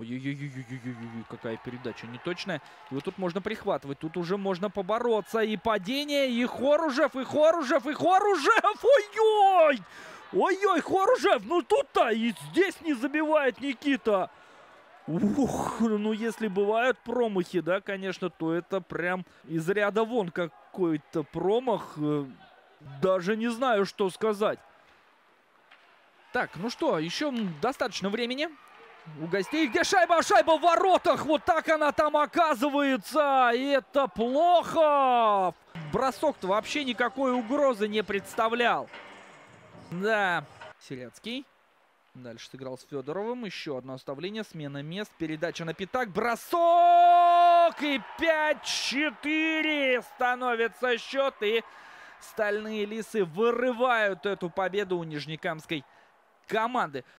Ой-ой-ой-ой-ой-ой, какая передача неточная. И вот тут можно прихватывать, тут уже можно побороться. И падение, и Хоружев, и Хоружев, и Хоружев! Ой-ой! Ой-ой, Хоружев, ну тут-то и здесь не забивает Никита. Ух, ну если бывают промахи, да, конечно, то это прям из ряда вон какой-то промах. Даже не знаю, что сказать. Так, ну что, еще достаточно времени у гостей. Где шайба? Шайба в воротах! Вот так она там оказывается! И это плохо! Бросок-то вообще никакой угрозы не представлял. Да, Селецкий. Дальше сыграл с Федоровым. Еще одно оставление. Смена мест. Передача на пятак. Бросок! И 5-4 становится счет. И стальные лисы вырывают эту победу у Нижнекамской команды.